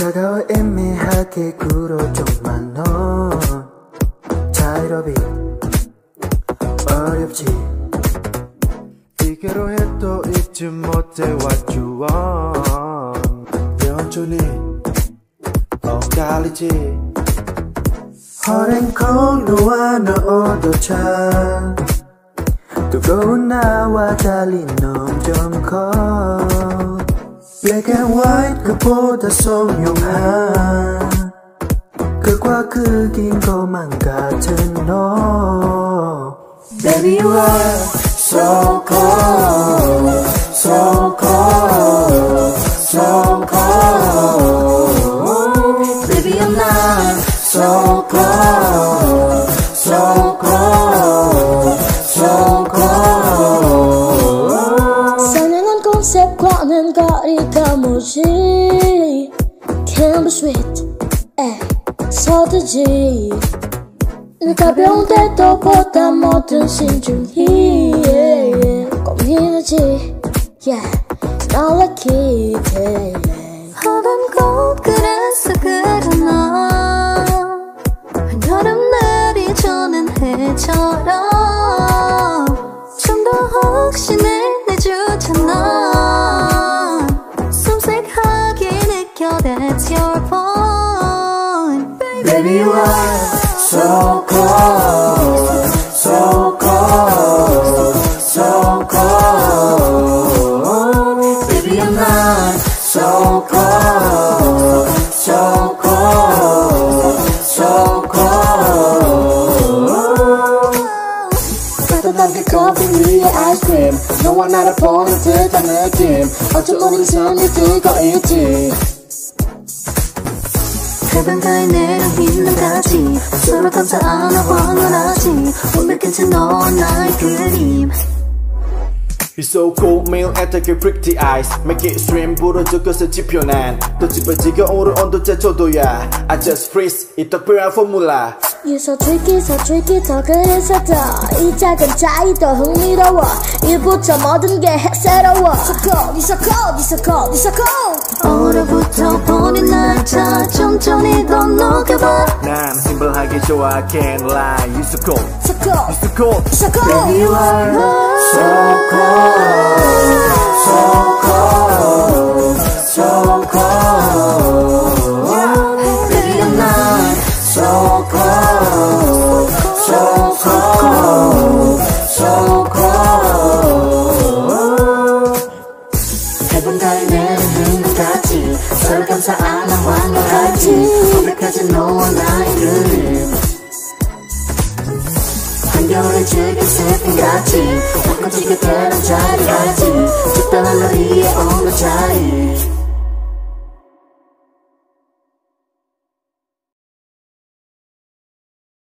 차가워 애매하게 굴어줘만 넌 자유롭이 어렵지. 이대로 해도 잊지 못해 what you want 여전히 엇갈리지. Hot and cold 너와 너 어도차. 뜨거운 나와 달리 넌좀 커 Black and white 그보다 선명한 극과 극인 것만 같은 너 Baby you are so cold So cold So cold Baby I'm not so cold can be sweet and salty. Ne capiamo un tetto, portiamo un century. Yeah, yeah. Community, yeah, it's. Yeah. 느껴 That's your point Baby you are so cold So cold So cold Baby I'm not so cold So cold So cold 따뜻하게 커피 위에 아이스크림 너와 나를 보는 듯한 느낌 어쩜 우린 숨이 뛰고 있지 해변가에 있는 가지? 서로 감싸 안아 황홀하지? 완벽해진 너와 나의 그림. You're so cold 매일 애타게 pretty eyes. Make it stream 부러져 것을 지표 난또 찌빠지게 오를 온도째 저도야. I just freeze 이 특별한 포 뮬라 You so tricky so tricky 더 그래서 더이 작은 차이 더 흥미로워 일부터 모든 게 새로워 So cold, you so cold, you so cold, you so cold 얼어붙어 보는 날짜 천천히 더 녹여봐 난 심플하게 좋아 can't lie You so cold, So cold, you so cold you so cold Baby you are so cold 겨울의 즐긴 슬픔 같이. 가끔씩 그때는 자리 하지 적당한 널 위해 오는 자리